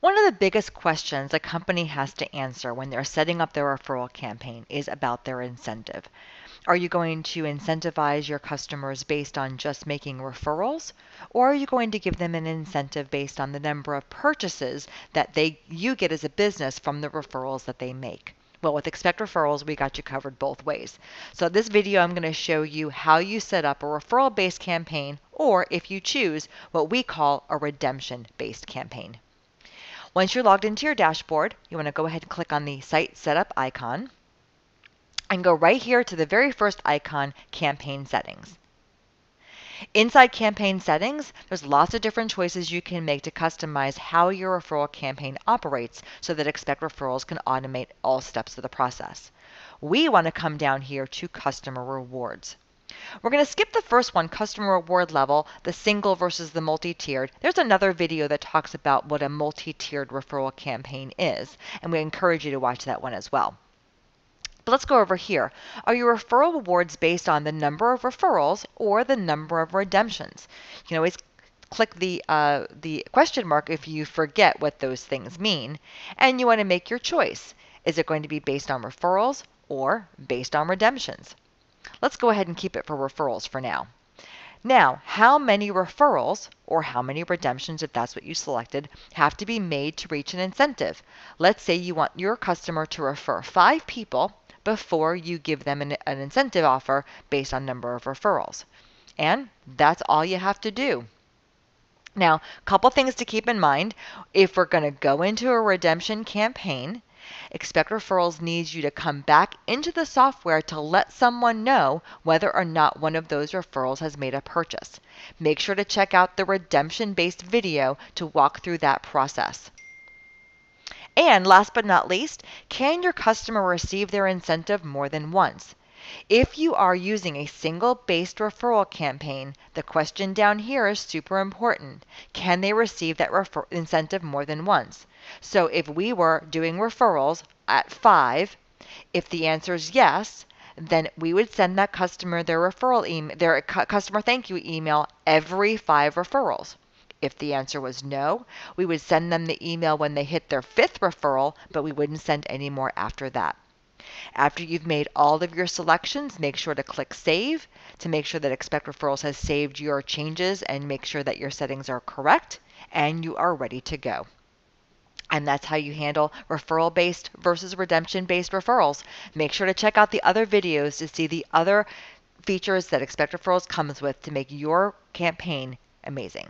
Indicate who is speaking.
Speaker 1: One of the biggest questions a company has to answer when they're setting up their referral campaign is about their incentive. Are you going to incentivize your customers based on just making referrals or are you going to give them an incentive based on the number of purchases that they you get as a business from the referrals that they make? Well, with Expect Referrals, we got you covered both ways. So this video, I'm going to show you how you set up a referral-based campaign, or if you choose, what we call a redemption-based campaign. Once you're logged into your dashboard, you want to go ahead and click on the Site Setup icon and go right here to the very first icon, Campaign Settings. Inside campaign settings, there's lots of different choices you can make to customize how your referral campaign operates so that Expect Referrals can automate all steps of the process. We want to come down here to customer rewards. We're going to skip the first one, customer reward level, the single versus the multi-tiered. There's another video that talks about what a multi-tiered referral campaign is, and we encourage you to watch that one as well. But let's go over here. Are your referral rewards based on the number of referrals or the number of redemptions? You can always click the uh, the question mark if you forget what those things mean, and you want to make your choice. Is it going to be based on referrals or based on redemptions? Let's go ahead and keep it for referrals for now. Now, how many referrals or how many redemptions, if that's what you selected, have to be made to reach an incentive? Let's say you want your customer to refer five people before you give them an, an incentive offer based on number of referrals. And that's all you have to do. Now, a couple things to keep in mind. If we're going to go into a redemption campaign, Expect Referrals needs you to come back into the software to let someone know whether or not one of those referrals has made a purchase. Make sure to check out the redemption based video to walk through that process. And last but not least, can your customer receive their incentive more than once? If you are using a single based referral campaign, the question down here is super important. Can they receive that refer- incentive more than once? So if we were doing referrals at five, if the answer is yes, then we would send that customer their referral email, their customer thank you email every five referrals. If the answer was no, we would send them the email when they hit their fifth referral, but we wouldn't send any more after that. After you've made all of your selections, make sure to click Save to make sure that Expect Referrals has saved your changes and make sure that your settings are correct and you are ready to go. And that's how you handle referral based versus redemption based referrals. Make sure to check out the other videos to see the other features that Expect Referrals comes with to make your campaign amazing.